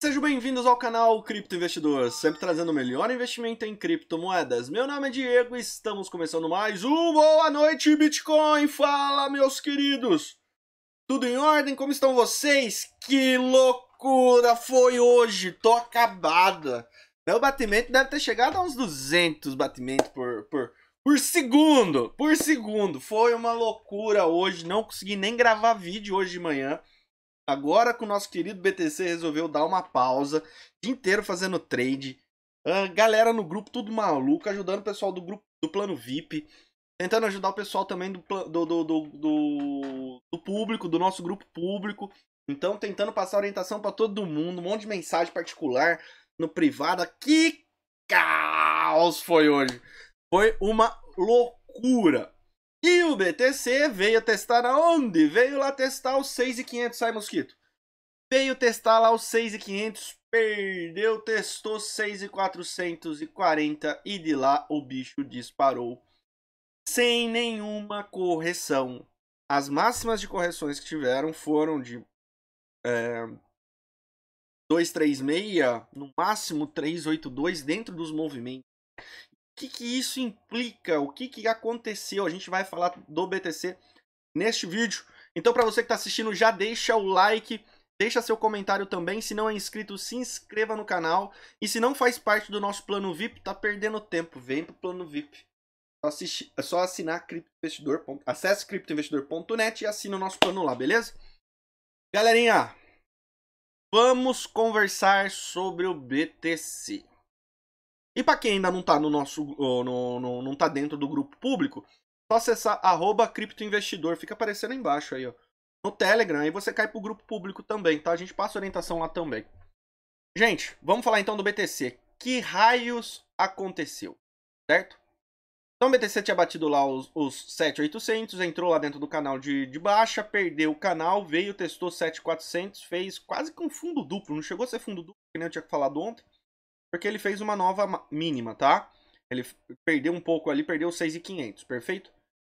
Sejam bem-vindos ao canal Cripto Investidor, sempre trazendo o melhor investimento em criptomoedas. Meu nome é Diego e estamos começando mais um Boa Noite Bitcoin. Fala, meus queridos! Tudo em ordem? Como estão vocês? Que loucura foi hoje! Tô acabada! Meu batimento deve ter chegado a uns 200 batimentos por, por, por segundo! Por segundo! Foi uma loucura hoje, não consegui nem gravar vídeo hoje de manhã. Agora que o nosso querido BTC resolveu dar uma pausa, dia inteiro fazendo trade, a galera no grupo tudo maluco, ajudando o pessoal do grupo do plano VIP, tentando ajudar o pessoal também do, do, do, do, do público, do nosso grupo público. Então, tentando passar orientação para todo mundo, um monte de mensagem particular no privado. Que caos foi hoje! Foi uma loucura! E o BTC veio testar aonde? Veio lá testar os 6,500, sai mosquito. Veio testar lá os 6,500, perdeu, testou 6,440 e de lá o bicho disparou sem nenhuma correção. As máximas de correções que tiveram foram de é, 236, no máximo 382 dentro dos movimentos que, que isso implica, o que, que aconteceu. A gente vai falar do BTC neste vídeo. Então, para você que está assistindo, já deixa o like, deixa seu comentário também. Se não é inscrito, se inscreva no canal. E se não faz parte do nosso plano VIP, tá perdendo tempo. Vem pro plano VIP. É só assinar criptoinvestidor. Acesse criptoinvestidor.net e assina o nosso plano lá, beleza? Galerinha, vamos conversar sobre o BTC. E para quem ainda não está no nosso, no, no, não tá dentro do grupo público, só acessar arroba criptoinvestidor, fica aparecendo embaixo aí, ó. No Telegram, aí você cai pro grupo público também, tá? A gente passa orientação lá também. Gente, vamos falar então do BTC. Que raios aconteceu, certo? Então o BTC tinha batido lá os, os 7800, entrou lá dentro do canal de, de baixa, perdeu o canal, veio, testou 7400, fez quase com fundo duplo, não chegou a ser fundo duplo, que nem eu tinha falado ontem. Porque ele fez uma nova mínima, tá? Ele perdeu um pouco ali, perdeu 6,500, perfeito?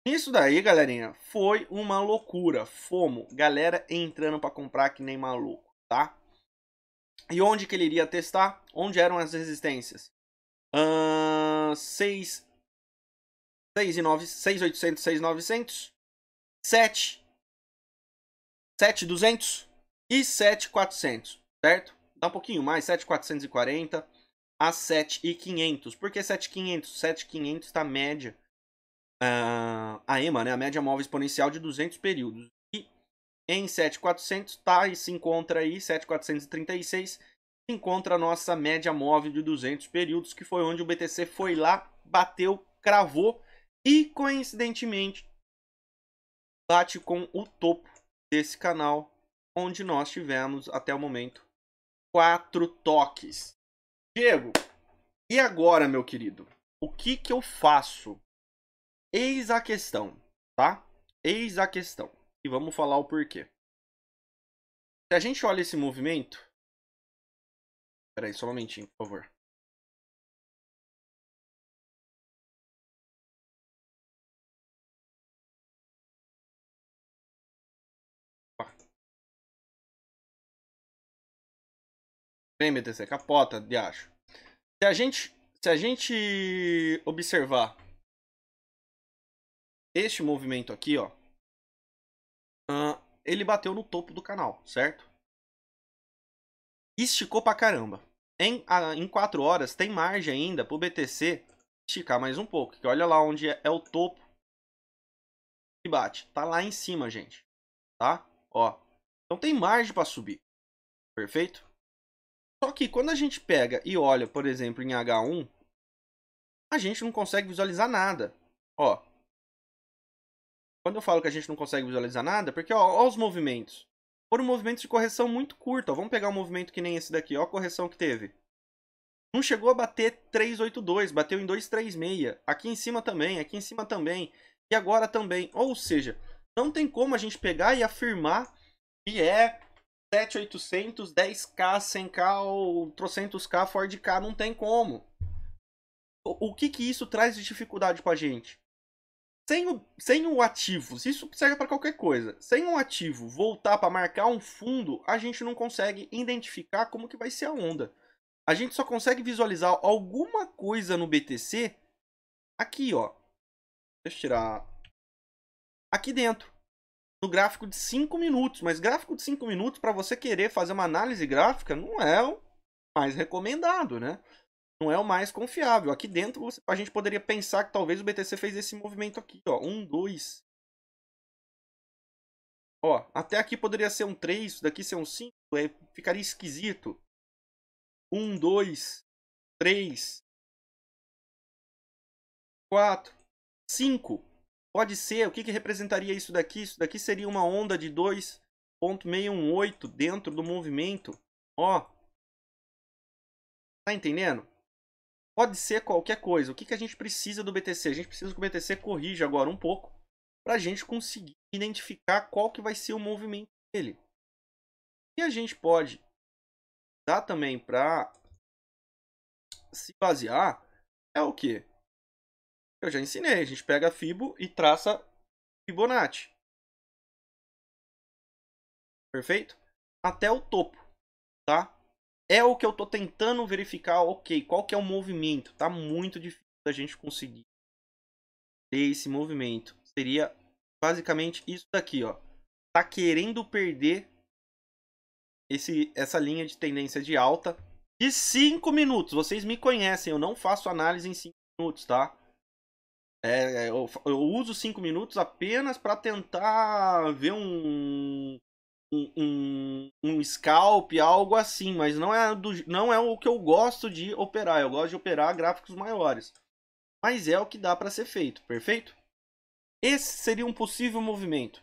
Isso daí, galerinha, foi uma loucura. Fomo, galera entrando para comprar que nem maluco, tá? E onde que ele iria testar? Onde eram as resistências? Uh, 6, 6, 9, 6,800, 6,900, 7, 7,200 e 7,400, certo? Dá um pouquinho mais, 7,440 a 7,500. Por que 7,500? 7,500 está a média, uh, a EMA, né, a média móvel exponencial de 200 períodos. E em 7,400 tá, e se encontra aí, 7,436, se encontra a nossa média móvel de 200 períodos, que foi onde o BTC foi lá, bateu, cravou e, coincidentemente, bate com o topo desse canal, onde nós tivemos, até o momento, quatro toques. Diego, e agora, meu querido? O que que eu faço? Eis a questão, tá? Eis a questão. E vamos falar o porquê. Se a gente olha esse movimento... Peraí, só um momentinho, por favor. Vem, BTC, capota, de acho. Se a gente, se a gente observar este movimento aqui, ó, uh, ele bateu no topo do canal, certo? Esticou pra caramba. Em, uh, em 4 horas tem margem ainda pro BTC esticar mais um pouco. Que olha lá onde é, é o topo que bate. Tá lá em cima, gente. Tá? Ó. Então tem margem para subir. Perfeito? Só que quando a gente pega e olha, por exemplo, em H1, a gente não consegue visualizar nada. Ó. Quando eu falo que a gente não consegue visualizar nada, porque ó, ó os movimentos. Foram movimentos de correção muito curta. Vamos pegar um movimento que nem esse daqui. Ó a correção que teve. Não chegou a bater 382, bateu em 236. Aqui em cima também, aqui em cima também. E agora também. Ou seja, não tem como a gente pegar e afirmar que é 7,800, 10k, 100k ou trocentos k, Ford K, não tem como. O, o que que isso traz de dificuldade pra gente? sem o, sem o ativo, isso serve para qualquer coisa, sem um ativo voltar para marcar um fundo, a gente não consegue identificar como que vai ser a onda. A gente só consegue visualizar alguma coisa no BTC aqui, ó. Deixa eu tirar aqui dentro. No gráfico de 5 minutos, mas gráfico de 5 minutos para você querer fazer uma análise gráfica não é o mais recomendado, né? não é o mais confiável. Aqui dentro a gente poderia pensar que talvez o BTC fez esse movimento aqui, ó, um, dois. Ó, até aqui poderia ser um 3, isso daqui ser um 5, é, ficaria esquisito. Um, dois, três, quatro, cinco. Pode ser, o que, que representaria isso daqui? Isso daqui seria uma onda de 2.618 dentro do movimento. Ó, tá entendendo? Pode ser qualquer coisa. O que, que a gente precisa do BTC? A gente precisa que o BTC corrija agora um pouco para a gente conseguir identificar qual que vai ser o movimento dele. E a gente pode dar também para se basear é o que? Eu já ensinei. A gente pega a Fibo e traça Fibonacci. Perfeito? Até o topo, tá? é o que eu tô tentando verificar, ok, qual que é o movimento. Tá muito difícil da gente conseguir ter esse movimento. Seria basicamente isso daqui, ó. Tá querendo perder esse, essa linha de tendência de alta de 5 minutos. Vocês me conhecem, eu não faço análise em 5 minutos, tá? É, eu, eu uso 5 minutos apenas para tentar ver um, um, um, um scalp, algo assim, mas não é, do, não é o que eu gosto de operar. Eu gosto de operar gráficos maiores. Mas é o que dá para ser feito, perfeito? Esse seria um possível movimento.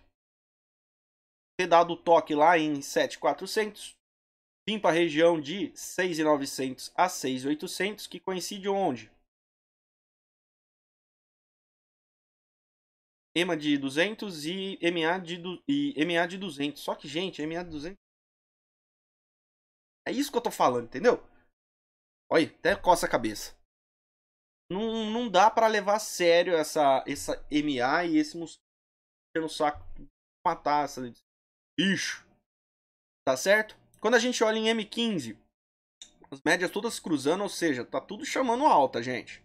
Ter dado o toque lá em 7400, vim para a região de 6.900 a 6.800, que coincide onde? EMA de 200 e MA de, e MA de 200. Só que, gente, MA de 200... É isso que eu tô falando, entendeu? Olha, até coça a cabeça. Não, não dá para levar a sério essa, essa MA e esse mosquito no saco matar essa bicho. Tá certo? Quando a gente olha em M15, as médias todas cruzando, ou seja, tá tudo chamando alta, gente.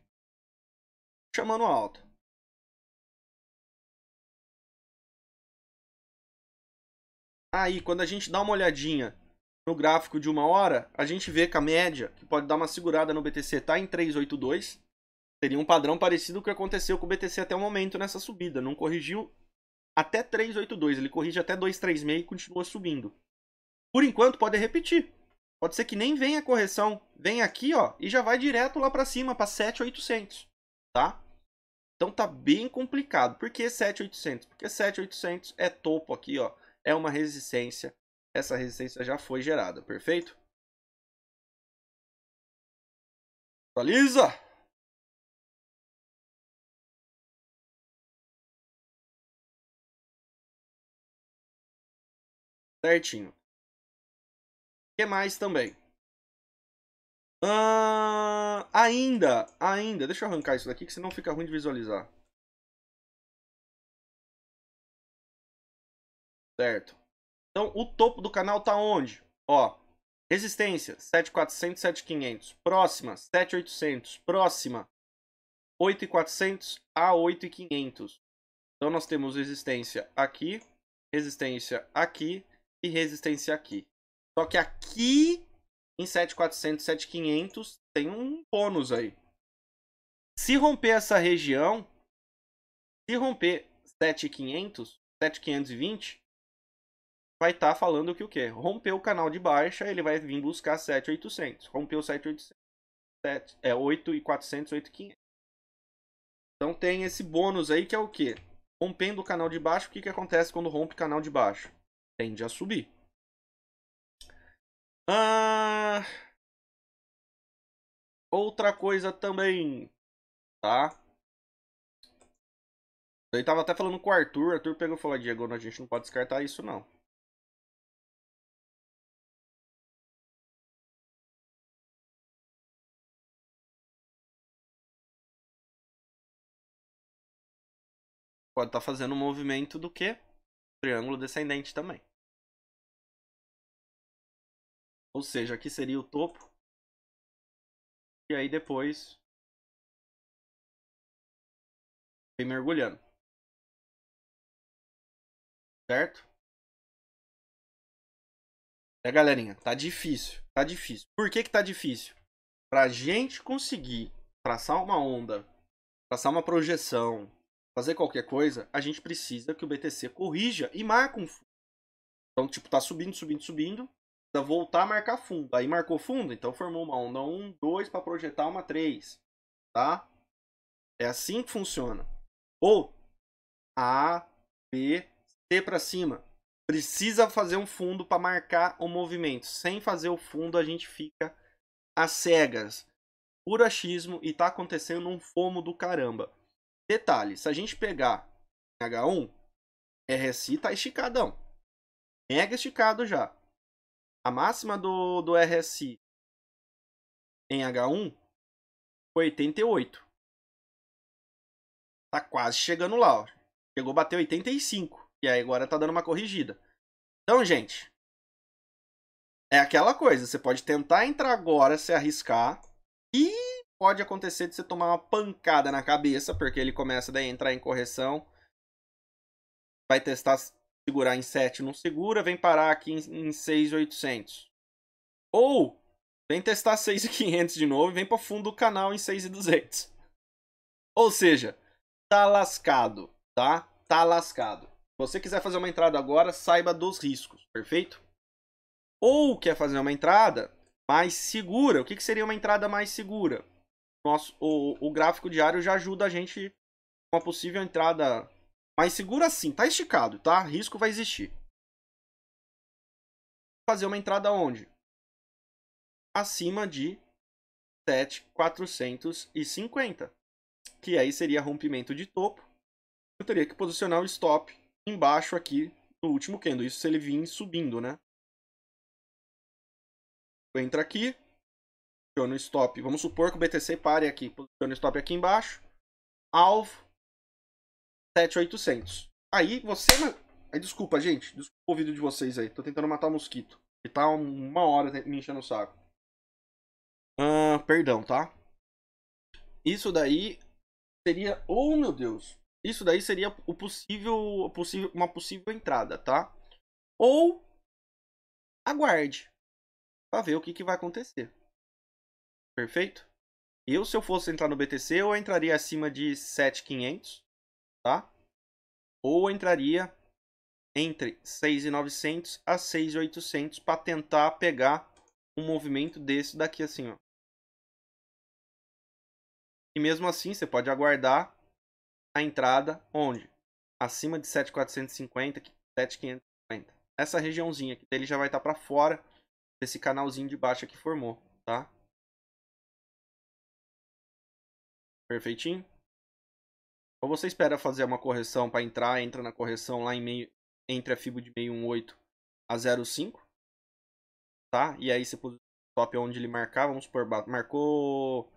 Chamando alta. Aí, quando a gente dá uma olhadinha no gráfico de uma hora, a gente vê que a média, que pode dar uma segurada no BTC, está em 382. Seria um padrão parecido com o que aconteceu com o BTC até o momento nessa subida. Não corrigiu até 382, ele corrige até 236 e continua subindo. Por enquanto, pode repetir. Pode ser que nem venha a correção, vem aqui, ó, e já vai direto lá para cima, para 7800, tá? Então tá bem complicado. Por que 7800? Porque 7800 é topo aqui, ó é uma resistência. Essa resistência já foi gerada, perfeito? Atualiza! Certinho. O que mais também? Uh, ainda, ainda, deixa eu arrancar isso daqui que senão fica ruim de visualizar. Certo? Então, o topo do canal tá onde? Ó, resistência 7400, 7500. Próxima 7800. Próxima 8400 a 8500. Então, nós temos resistência aqui, resistência aqui e resistência aqui. Só que aqui em 7400, 7500 tem um bônus aí. Se romper essa região, se romper 7500, 7520, vai estar tá falando que o quê? Rompeu o canal de baixa, ele vai vir buscar 7800. Rompeu 7800, 7, é 8400, 8500. Então tem esse bônus aí que é o quê? Rompendo o canal de baixo, o que, que acontece quando rompe o canal de baixo? Tende a subir. Ah... Outra coisa também, tá? Eu tava até falando com o Arthur, o Arthur pegou e falou, Diego, a gente não pode descartar isso não. Pode estar tá fazendo um movimento do que? Triângulo descendente também. Ou seja, aqui seria o topo. E aí depois vem mergulhando. Certo? É, galerinha, tá difícil. Tá difícil. Por que que tá difícil? Pra gente conseguir traçar uma onda, traçar uma projeção, fazer qualquer coisa, a gente precisa que o BTC corrija e marque um fundo. Então, tipo, tá subindo, subindo, subindo, precisa voltar a marcar fundo. Aí marcou fundo, então formou uma onda 1, 2 para projetar uma 3, tá? É assim que funciona. Ou A, B, C para cima. Precisa fazer um fundo para marcar o movimento. Sem fazer o fundo, a gente fica às cegas. Puro achismo e tá acontecendo um fomo do caramba. Detalhe, se a gente pegar H1, RSI tá esticadão. Mega esticado já. A máxima do, do RSI em H1 foi 88. Tá quase chegando lá, ó. Chegou a bater 85. E aí agora tá dando uma corrigida. Então, gente, é aquela coisa. Você pode tentar entrar agora, se arriscar. E pode acontecer de você tomar uma pancada na cabeça, porque ele começa daí a entrar em correção. Vai testar segurar em 7, não segura, vem parar aqui em, em 6,800. Ou vem testar 6,500 de novo e vem para fundo do canal em 6,200. Ou seja, tá lascado, tá? Tá lascado. Se você quiser fazer uma entrada agora, saiba dos riscos, perfeito? Ou quer fazer uma entrada mais segura. O que, que seria uma entrada mais segura? Nosso, o, o gráfico diário já ajuda a gente com uma possível entrada mais segura sim, tá esticado, tá? Risco vai existir. Fazer uma entrada onde? Acima de 7,450. Que aí seria rompimento de topo. Eu teria que posicionar o stop embaixo aqui do último candle. Isso se ele vir subindo, né? Eu entro aqui, posiciono stop. Vamos supor que o BTC pare aqui. Posiciono stop aqui embaixo. Alvo 7800. Aí você. Aí, desculpa, gente. Desculpa o vídeo de vocês aí. Tô tentando matar o mosquito. Ele tá uma hora me enchendo o saco. Ah, perdão, tá? Isso daí seria. Oh, meu Deus. Isso daí seria o possível, possível, uma possível entrada, tá? Ou aguarde para ver o que, que vai acontecer. Perfeito? Eu, se eu fosse entrar no BTC, eu entraria acima de 7,500 tá? Ou entraria entre 6.900 a 6.800 para tentar pegar um movimento desse daqui assim, ó. E mesmo assim, você pode aguardar a entrada onde? Acima de 7.450, 7.550. Essa regiãozinha aqui, ele já vai estar tá para fora desse canalzinho de baixo que formou, tá? Perfeitinho? Ou você espera fazer uma correção para entrar, entra na correção lá em meio, entre a FIBO de 618 a 05, tá? E aí você posiciona o stop onde ele marcar, vamos supor, marcou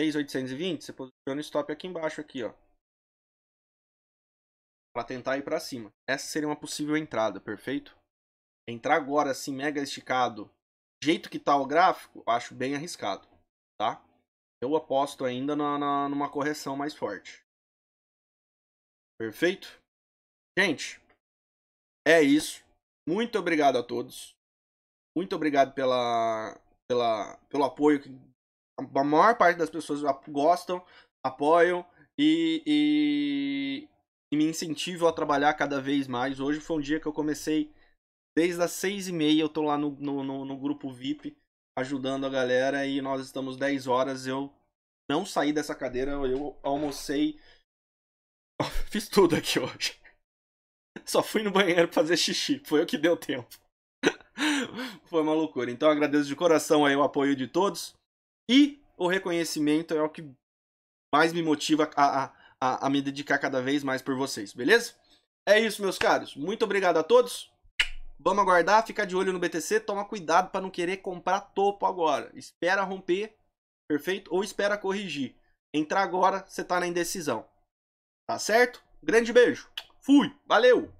6,820, você posiciona o stop aqui embaixo aqui, ó. Para tentar ir para cima. Essa seria uma possível entrada, perfeito? Entrar agora assim mega esticado, jeito que tá o gráfico, acho bem arriscado, tá? Eu aposto ainda na, na, numa correção mais forte. Perfeito? Gente, é isso. Muito obrigado a todos. Muito obrigado pela, pela, pelo apoio que a maior parte das pessoas gostam, apoiam e, e, e, me incentivam a trabalhar cada vez mais. Hoje foi um dia que eu comecei desde as seis e meia. Eu tô lá no, no, no, no grupo VIP ajudando a galera e nós estamos 10 horas. Eu não saí dessa cadeira, eu almocei Fiz tudo aqui hoje. Só fui no banheiro fazer xixi. Foi o que deu tempo. Foi uma loucura. Então agradeço de coração aí o apoio de todos. E o reconhecimento é o que mais me motiva a, a, a me dedicar cada vez mais por vocês, beleza? É isso, meus caros. Muito obrigado a todos. Vamos aguardar, ficar de olho no BTC, toma cuidado para não querer comprar topo agora. Espera romper, perfeito? Ou espera corrigir. Entrar agora, você tá na indecisão. Tá certo? Grande beijo. Fui. Valeu.